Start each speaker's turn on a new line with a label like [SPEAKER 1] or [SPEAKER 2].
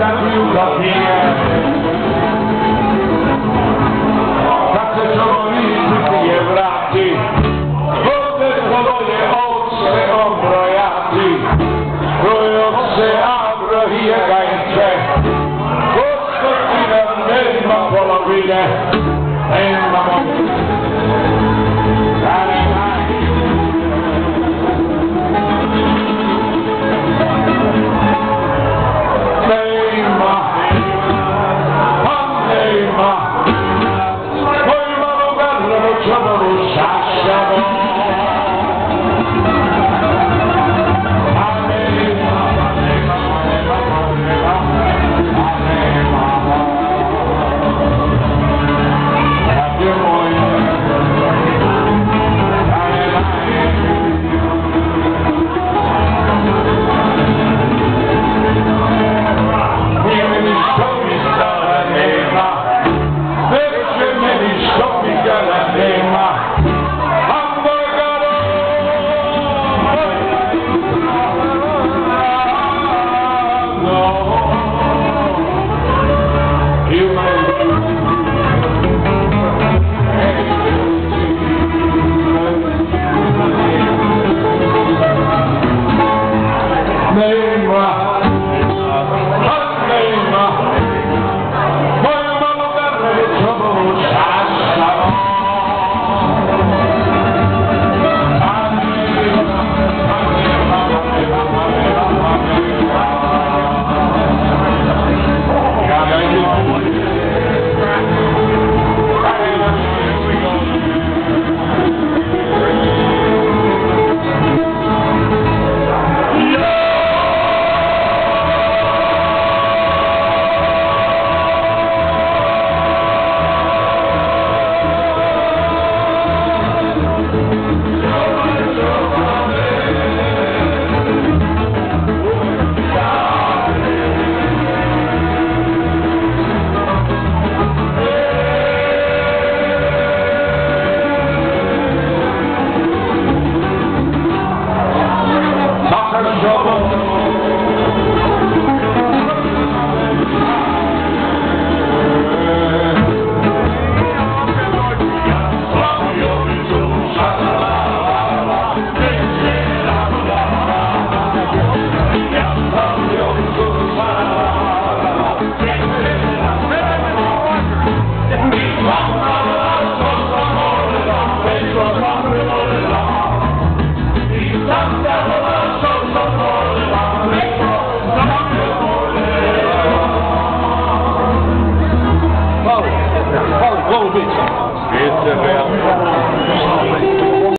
[SPEAKER 1] da piłka pije. Tacy czarownicy je wraci, wodę swoje oczy obrojaci, brojące abrohije gańce, Gospodina nie ma polowinę, nie ma mocy. Ale
[SPEAKER 2] Wow.
[SPEAKER 1] Obrigado.